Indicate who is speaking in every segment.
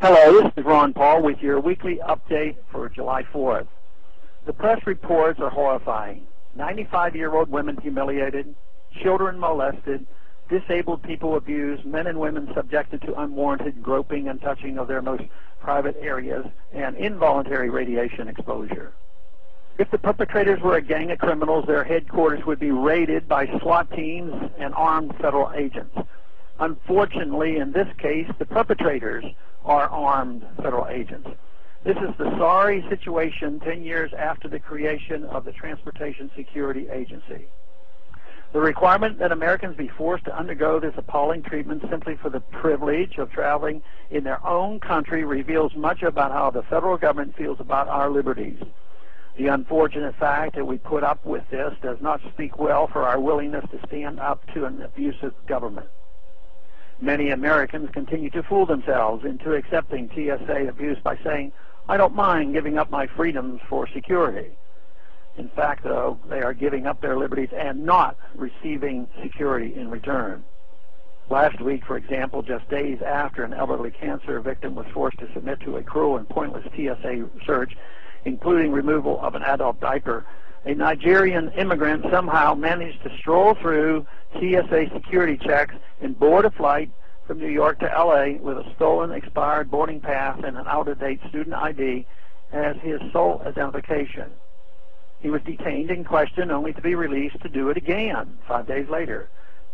Speaker 1: Hello, this is Ron Paul with your weekly update for July 4th. The press reports are horrifying. 95-year-old women humiliated, children molested, disabled people abused, men and women subjected to unwarranted groping and touching of their most private areas, and involuntary radiation exposure. If the perpetrators were a gang of criminals, their headquarters would be raided by SWAT teams and armed federal agents. Unfortunately, in this case, the perpetrators are armed federal agents. This is the sorry situation 10 years after the creation of the Transportation Security Agency. The requirement that Americans be forced to undergo this appalling treatment simply for the privilege of traveling in their own country reveals much about how the federal government feels about our liberties. The unfortunate fact that we put up with this does not speak well for our willingness to stand up to an abusive government. Many Americans continue to fool themselves into accepting TSA abuse by saying, I don't mind giving up my freedoms for security. In fact, though, they are giving up their liberties and not receiving security in return. Last week, for example, just days after an elderly cancer victim was forced to submit to a cruel and pointless TSA search, including removal of an adult diaper, a Nigerian immigrant somehow managed to stroll through TSA security checks and board a flight from New York to LA with a stolen expired boarding pass and an out-of-date student ID as his sole identification. He was detained and questioned only to be released to do it again five days later.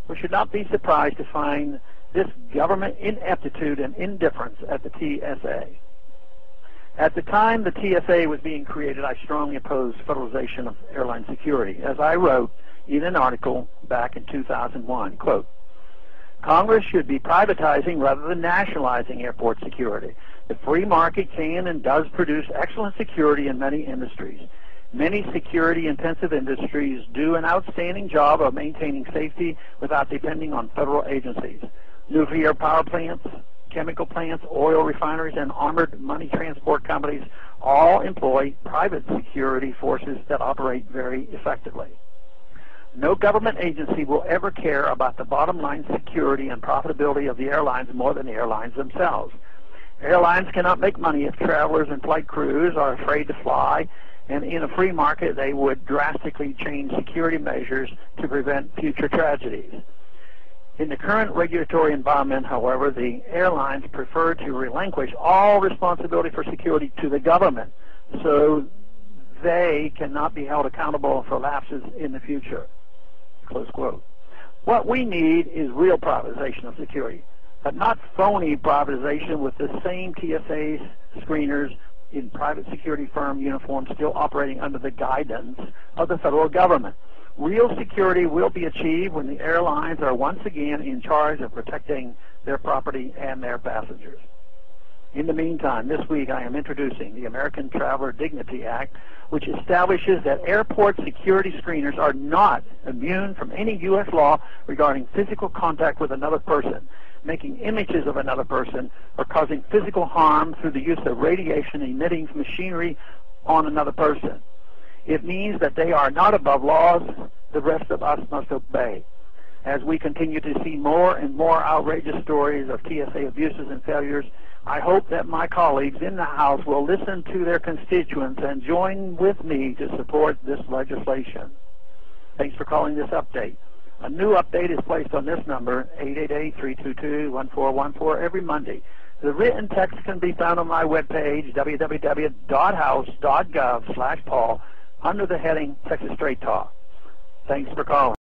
Speaker 1: We should not be surprised to find this government ineptitude and indifference at the TSA. At the time the TSA was being created, I strongly opposed federalization of airline security. As I wrote in an article back in 2001, quote, Congress should be privatizing rather than nationalizing airport security. The free market can and does produce excellent security in many industries. Many security-intensive industries do an outstanding job of maintaining safety without depending on federal agencies. Nuclear power plants, chemical plants, oil refineries, and armored money transport companies all employ private security forces that operate very effectively. No government agency will ever care about the bottom line security and profitability of the airlines more than the airlines themselves. Airlines cannot make money if travelers and flight crews are afraid to fly, and in a free market they would drastically change security measures to prevent future tragedies. In the current regulatory environment, however, the airlines prefer to relinquish all responsibility for security to the government so they cannot be held accountable for lapses in the future. Close quote. What we need is real privatization of security, but not phony privatization with the same TSA screeners in private security firm uniforms still operating under the guidance of the federal government. Real security will be achieved when the airlines are once again in charge of protecting their property and their passengers. In the meantime, this week I am introducing the American Traveler Dignity Act, which establishes that airport security screeners are not immune from any U.S. law regarding physical contact with another person, making images of another person, or causing physical harm through the use of radiation emitting machinery on another person. It means that they are not above laws the rest of us must obey. As we continue to see more and more outrageous stories of TSA abuses and failures, I hope that my colleagues in the House will listen to their constituents and join with me to support this legislation. Thanks for calling this update. A new update is placed on this number, 888-322-1414, every Monday. The written text can be found on my webpage, www.house.gov slash Paul, under the heading Texas Straight Talk. Thanks for calling.